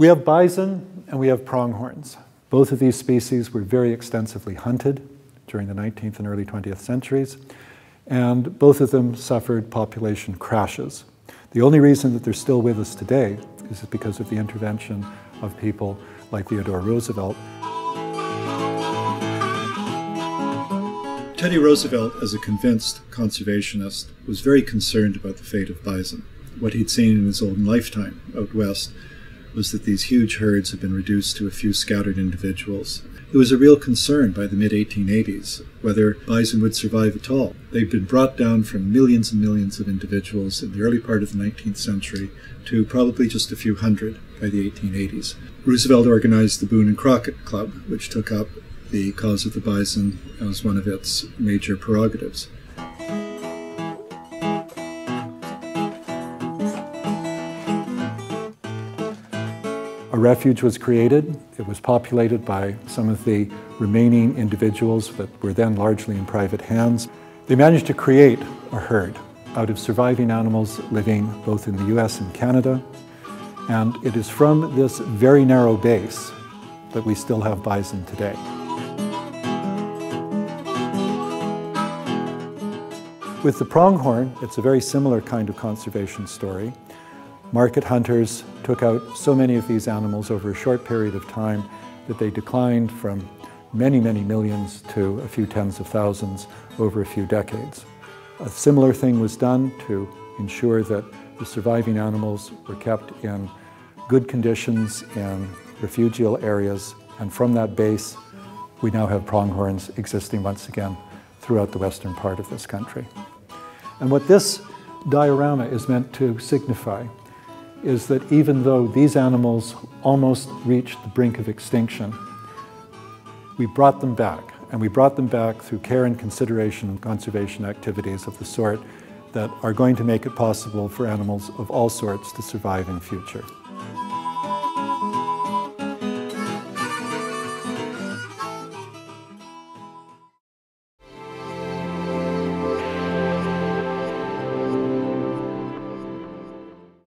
We have bison and we have pronghorns. Both of these species were very extensively hunted during the 19th and early 20th centuries, and both of them suffered population crashes. The only reason that they're still with us today is because of the intervention of people like Theodore Roosevelt. Teddy Roosevelt, as a convinced conservationist, was very concerned about the fate of bison. What he'd seen in his own lifetime out west was that these huge herds had been reduced to a few scattered individuals. It was a real concern by the mid 1880s whether bison would survive at all. They'd been brought down from millions and millions of individuals in the early part of the 19th century to probably just a few hundred by the 1880s. Roosevelt organized the Boone and Crockett Club, which took up the cause of the bison as one of its major prerogatives. Refuge was created. It was populated by some of the remaining individuals that were then largely in private hands. They managed to create a herd out of surviving animals living both in the US and Canada. And it is from this very narrow base that we still have bison today. With the pronghorn, it's a very similar kind of conservation story. Market hunters took out so many of these animals over a short period of time that they declined from many, many millions to a few tens of thousands over a few decades. A similar thing was done to ensure that the surviving animals were kept in good conditions in refugial areas, and from that base, we now have pronghorns existing once again throughout the western part of this country. And what this diorama is meant to signify is that even though these animals almost reached the brink of extinction, we brought them back. And we brought them back through care and consideration and conservation activities of the sort that are going to make it possible for animals of all sorts to survive in future.